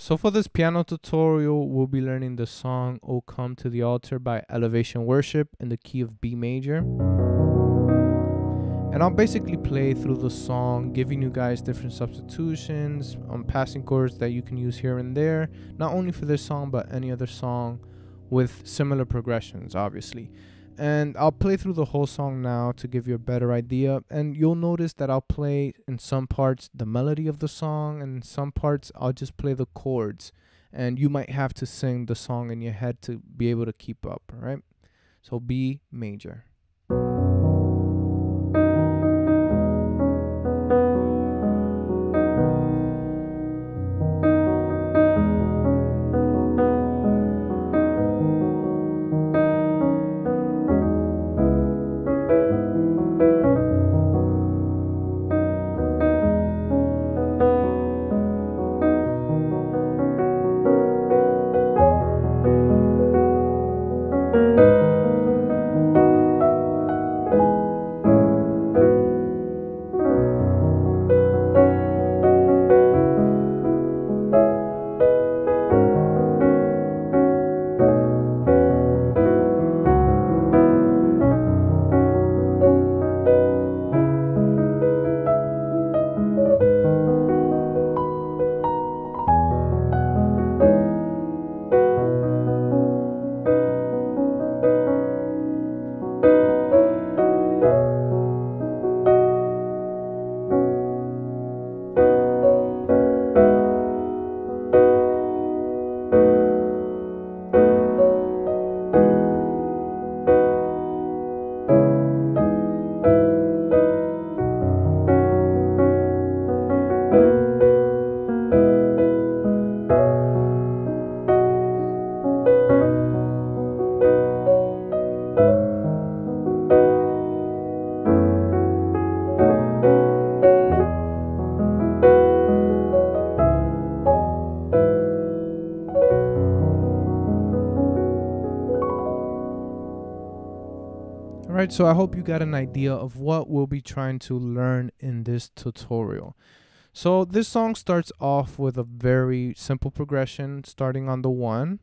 So for this piano tutorial, we'll be learning the song "O Come to the Altar" by Elevation Worship in the key of B major. And I'll basically play through the song, giving you guys different substitutions, um, passing chords that you can use here and there, not only for this song, but any other song with similar progressions, obviously. And I'll play through the whole song now to give you a better idea. And you'll notice that I'll play in some parts the melody of the song, and in some parts I'll just play the chords. And you might have to sing the song in your head to be able to keep up, all right? So B major. Alright, so I hope you got an idea of what we'll be trying to learn in this tutorial. So this song starts off with a very simple progression starting on the one.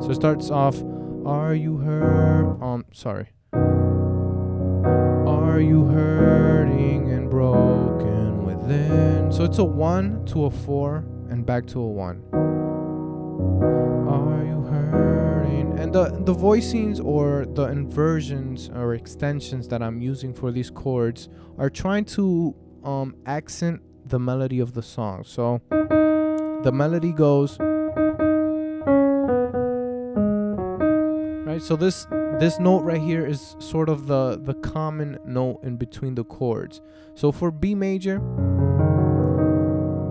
So it starts off, are you hurt? Um, sorry. Are you hurting and broken within? So it's a one to a four and back to a one. Are you? And the the voicings or the inversions or extensions that I'm using for these chords are trying to um accent the melody of the song. So the melody goes right. So this this note right here is sort of the the common note in between the chords. So for B major,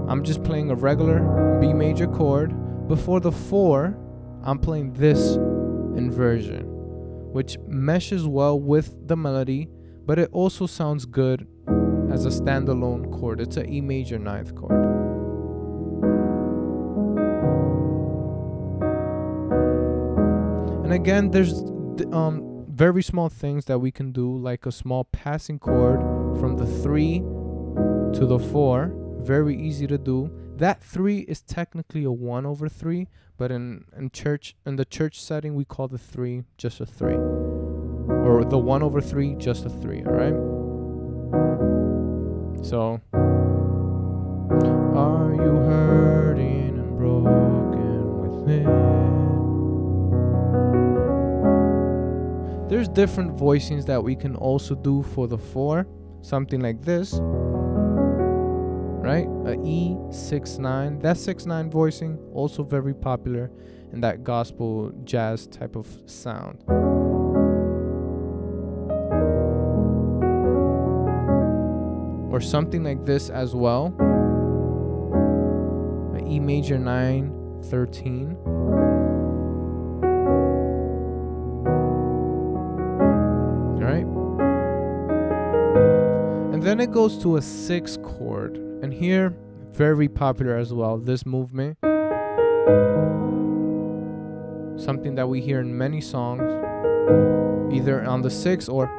I'm just playing a regular B major chord. Before the four, I'm playing this inversion, which meshes well with the melody, but it also sounds good as a standalone chord. It's a E major ninth chord. And again, there's um, very small things that we can do, like a small passing chord from the three to the four. Very easy to do that three is technically a one over three, but in in church in the church setting we call the three just a three, or the one over three just a three. All right. So, are you hurting and broken within? There's different voicings that we can also do for the four, something like this right? A E six nine. That six nine voicing also very popular in that gospel jazz type of sound. Or something like this as well. A E major 9 13. Right? And then it goes to a 6 chord and here, very popular as well, this movement. Something that we hear in many songs, either on the six or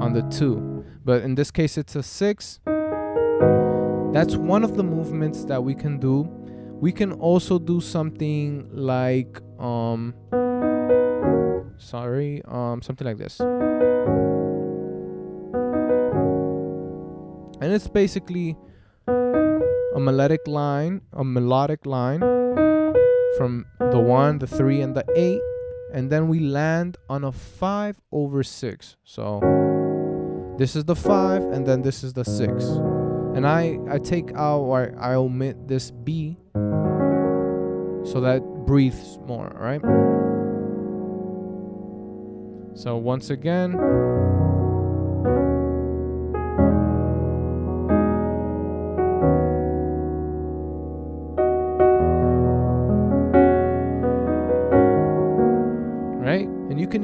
on the two. But in this case, it's a six. That's one of the movements that we can do. We can also do something like um sorry, um something like this. And it's basically a melodic line, a melodic line from the 1, the 3 and the 8 and then we land on a 5 over 6. So this is the 5 and then this is the 6 and I I take out or I omit this B so that breathes more, right? So once again,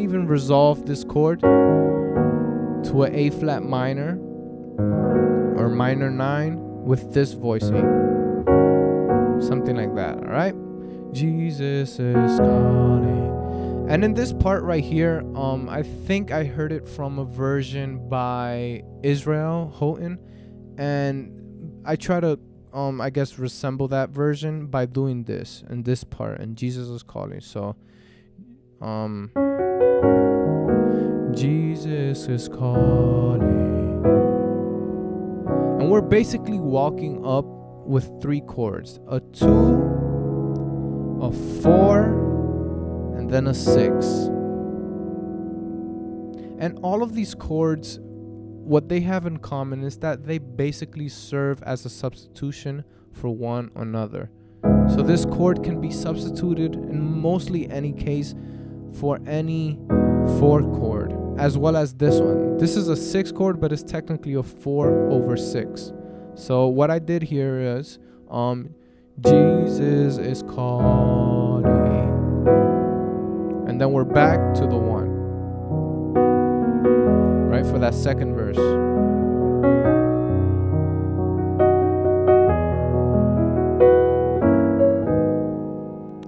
Can even resolve this chord to a A flat minor or minor 9 with this voicing. Something like that, all right? Jesus is calling. And in this part right here, um, I think I heard it from a version by Israel Houghton, and I try to, um, I guess, resemble that version by doing this and this part, and Jesus is calling. So, um, Jesus is calling. And we're basically walking up with three chords a two, a four, and then a six. And all of these chords, what they have in common is that they basically serve as a substitution for one another. So this chord can be substituted in mostly any case for any four chord as well as this one. This is a six chord, but it's technically a four over six. So what I did here is, um, Jesus is calling, and then we're back to the one, right for that second verse.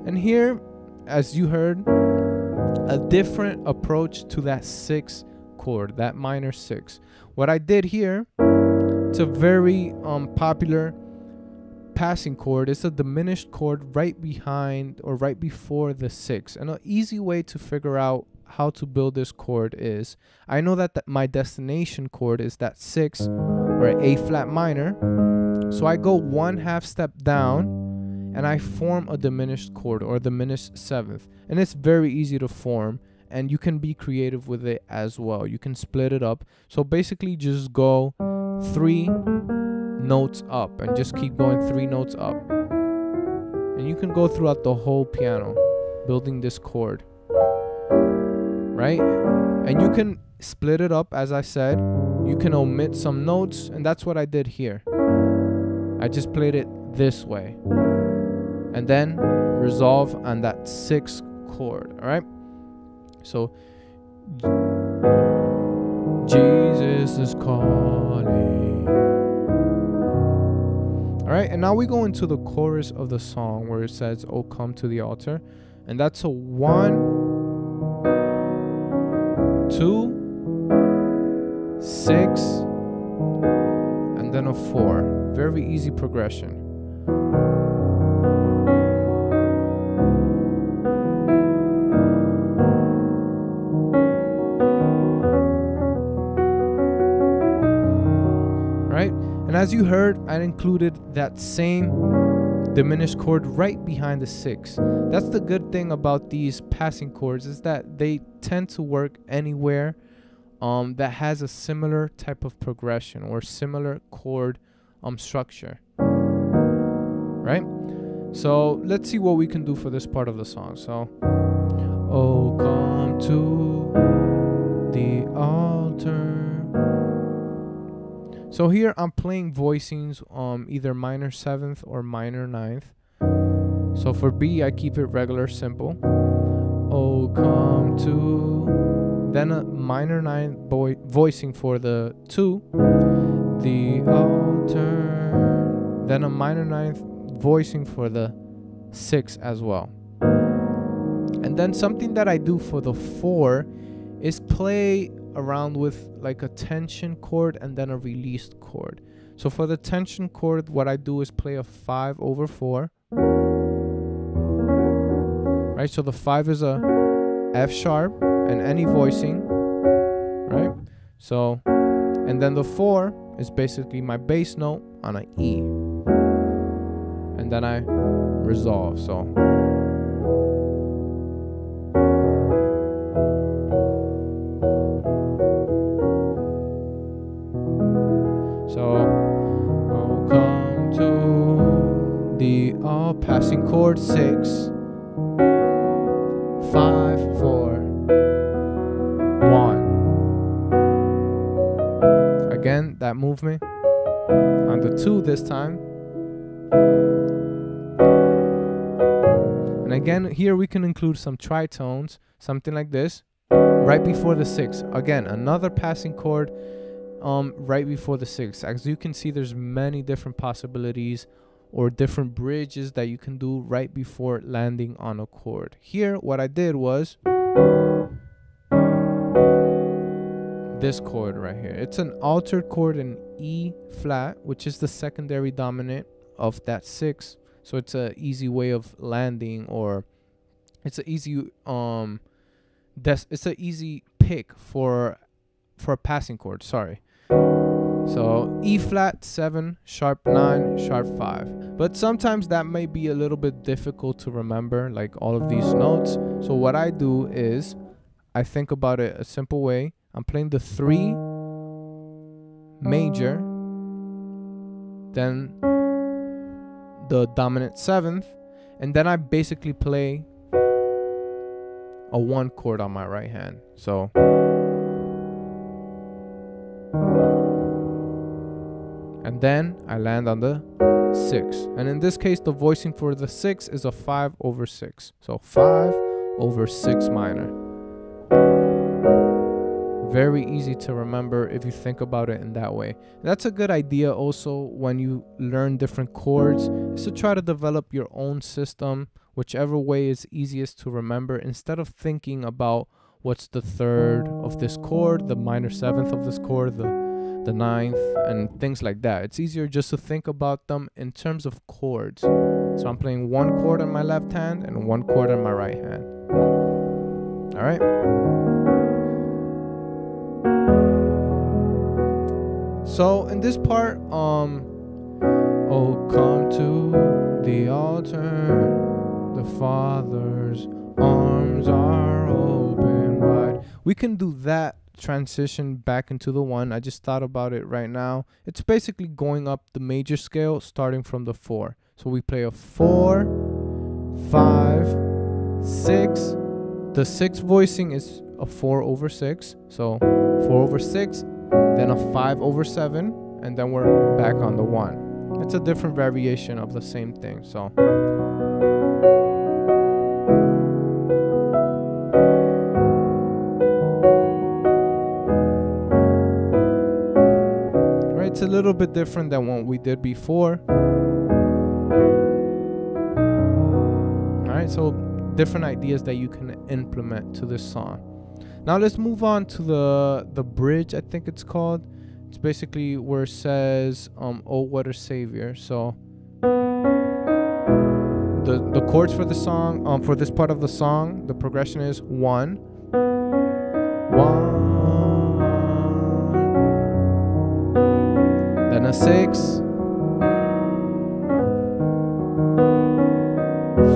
And here, as you heard, a different approach to that six chord, that minor six. What I did here, it's a very um, popular passing chord. It's a diminished chord right behind or right before the six. And an easy way to figure out how to build this chord is I know that th- my destination chord is that six or A flat minor. So I go one half step down and I form a diminished chord or diminished seventh. And it's very easy to form and you can be creative with it as well. You can split it up. So basically just go three notes up and just keep going three notes up. And you can go throughout the whole piano building this chord. Right? And you can split it up as I said. You can omit some notes and that's what I did here. I just played it this way and then resolve on that sixth chord. All right. So Jesus is calling. All right, and now we go into the chorus of the song where it says, "Oh, come to the altar," and that's a one, two, six, and then a four. Very easy progression. As you heard, I included that same diminished chord right behind the six. That's the good thing about these passing chords is that they tend to work anywhere um, that has a similar type of progression or similar chord um, structure. Right? So let's see what we can do for this part of the song. So, oh, come to So here I'm playing voicings um either minor seventh or minor ninth. So for B I keep it regular simple. Oh come to then a minor ninth boy voicing for the two. The altar then a minor ninth voicing for the six as well. And then something that I do for the four is play around with like a tension chord and then a released chord. So for the tension chord, what I do is play a 5 over 4. Right? So the 5 is a F sharp and any voicing. Right? So, and then the 4 is basically my bass note on an E. And then I resolve. So chord six, five, four, one. Again, that movement on the two this time. And again, here we can include some tritones, something like this, right before the six. Again, another passing chord um, right before the six. As you can see, there's many different possibilities or different bridges that you can do right before landing on a chord. Here, what I did was this chord right here. It's an altered chord in E flat, which is the secondary dominant of that six. So it's a easy way of landing or it's an easy um that's it's an easy pick for for a passing chord, sorry. So E flat 7, sharp 9, sharp 5. But sometimes that may be a little bit difficult to remember, like all of these notes. So what I do is I think about it a simple way. I'm playing the 3 major, then the dominant 7th, and then I basically play a 1 chord on my right hand. So and then I land on the 6. And in this case, the voicing for the 6 is a 5 over 6. So 5 over 6 minor. Very easy to remember if you think about it in that way. That's a good idea also when you learn different chords, is to try to develop your own system, whichever way is easiest to remember, instead of thinking about what's the third of this chord, the minor seventh of this chord, the the ninth, and things like that. It's easier just to think about them in terms of chords. So I'm playing one chord on my left hand and one chord on my right hand. All right. So in this part, um, oh come to the altar, the Father's arms are open wide. We can do that transition back into the one. I just thought about it right now. It's basically going up the major scale starting from the four. So we play a four, five, six. The six voicing is a four over six. So four over six, then a five over seven, and then we're back on the one. It's a different variation of the same thing. So little bit different than what we did before. All right, so different ideas that you can implement to this song. Now let's move on to the the bridge. I think it's called. It's basically where it says, um, "Oh, what a savior." So the the chords for the song, um, for this part of the song, the progression is one, one. A six,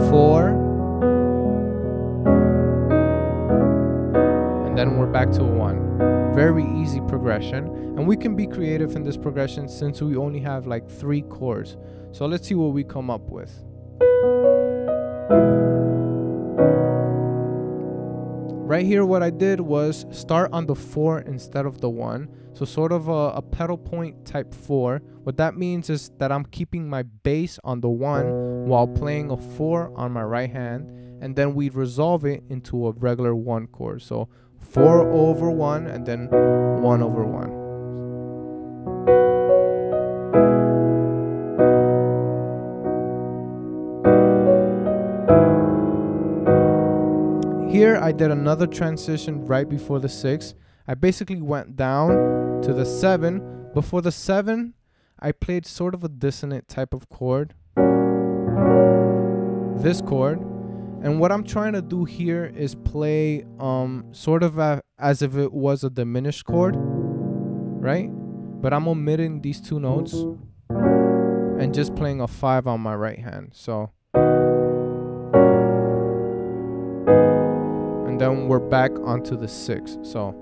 four, and then we're back to a one. Very easy progression, and we can be creative in this progression since we only have like three chords. So let's see what we come up with. Right here, what I did was start on the four instead of the one. So sort of a, a, pedal point type four. What that means is that I'm keeping my bass on the one while playing a four on my right hand. And then we resolve it into a regular one chord. So four over one and then one over one. Here I did another transition right before the 6. I basically went down to the 7. Before the 7, I played sort of a dissonant type of chord. This chord. And what I'm trying to do here is play um sort of a, as if it was a diminished chord, right? But I'm omitting these two notes and just playing a 5 on my right hand. So we're back onto the 6. So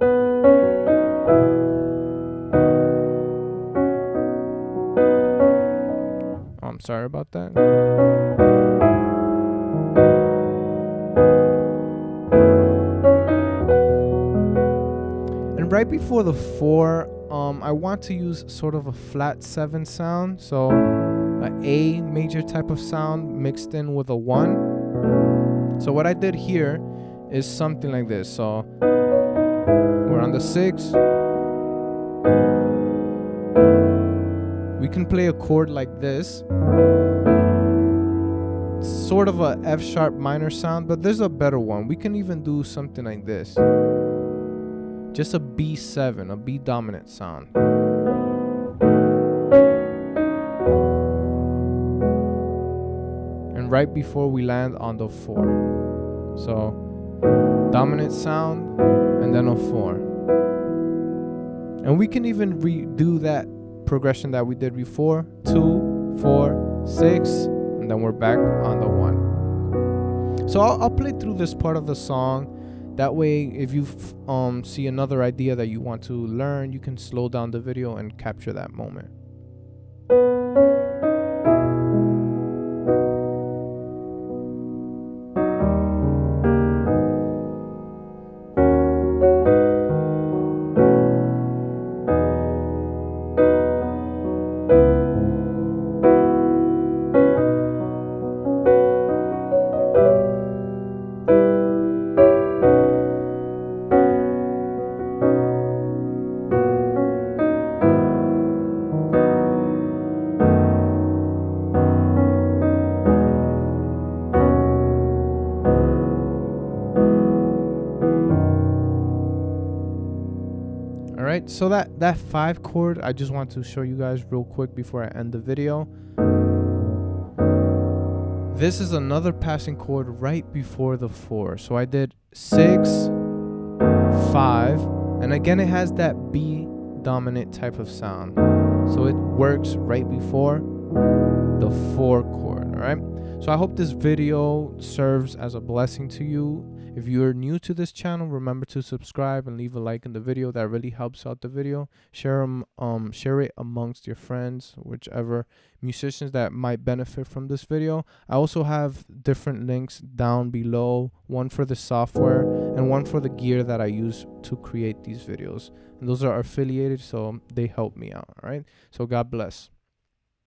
oh, I'm sorry about that. And right before the 4, um, I want to use sort of a flat 7 sound. So a A major type of sound mixed in with a 1. So what I did here is something like this. So we're on the 6. We can play a chord like this. It's Sort of a F sharp minor sound, but there's a better one. We can even do something like this. Just a B7, a B dominant sound. And right before we land on the 4. So dominant sound and then a 4. And we can even redo that progression that we did before. two, four, six, and then we're back on the 1. So I'll, I'll play through this part of the song that way if you um, see another idea that you want to learn you can slow down the video and capture that moment right so that that five chord i just want to show you guys real quick before i end the video. This is another passing chord right before the four. So i did six five and again it has that b dominant type of sound. So it works right before the four chord all right so i hope this video serves as a blessing to you if you're new to this channel, remember to subscribe and leave a like in the video. That really helps out the video. Share them, um, share it amongst your friends, whichever musicians that might benefit from this video. I also have different links down below, one for the software and one for the gear that I use to create these videos. And those are affiliated, so they help me out. All right. So God bless.